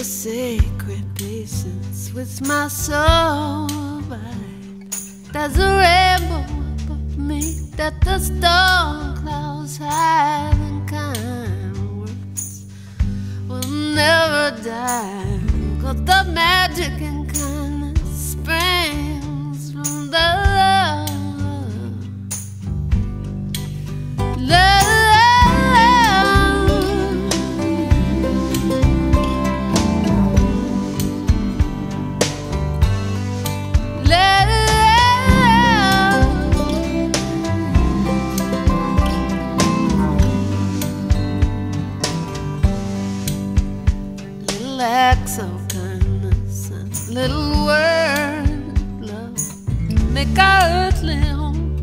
a sacred patience with my soul abides. There's a rainbow above me that the storm clouds hide, and kind words will never die. Got the magic and kind. Acts of kindness and little words of love make our earthly home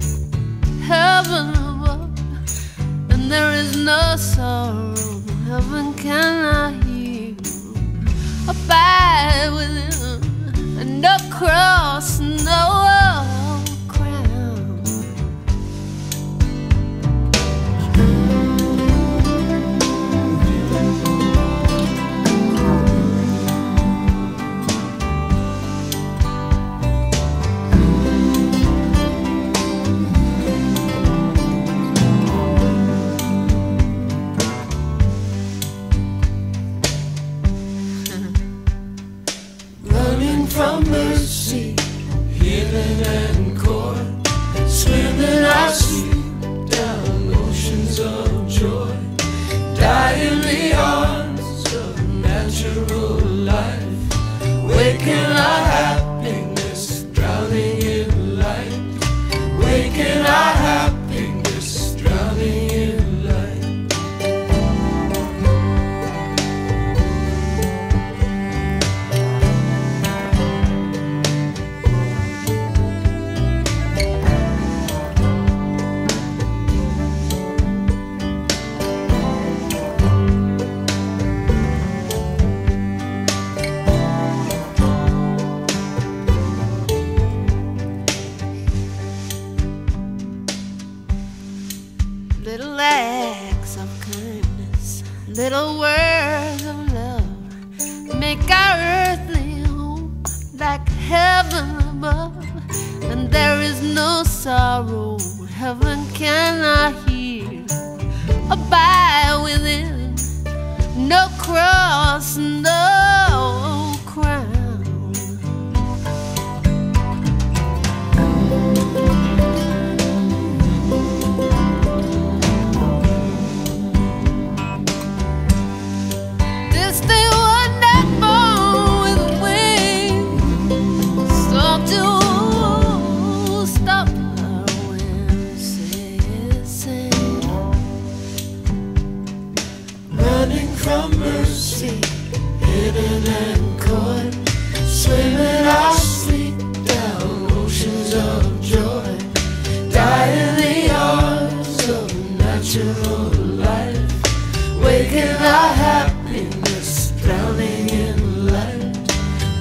heaven above. And there is no sorrow heaven cannot heal. Abide within, and no cross, oceans Little acts of kindness, little words of love make our earthly home like heaven above. And there is no sorrow heaven cannot heal. Abide within, no cross, no mercy, hidden and caught, swimming our sleep down oceans of joy, die in the arms of natural life, waking our happiness, drowning in light,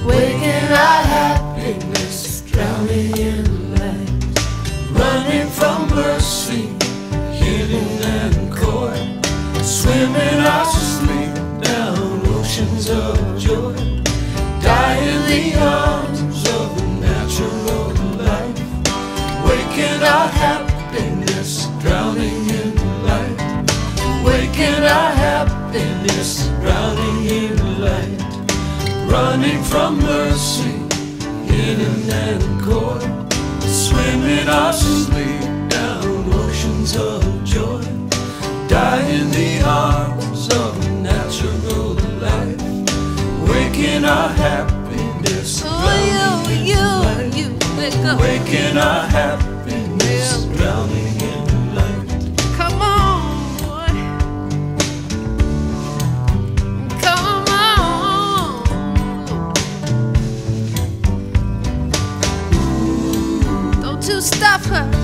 waking our happiness, drowning in light, running from mercy, hidden and caught. Swimming our of joy, die in the arms of natural life, waking our happiness, drowning in light, waking our happiness, drowning in light, running from mercy, hidden and caught, swimming you, wake up. waking our happiness, drowning in light. Come on, boy. Come on. Don't you stop. Don't you stop her.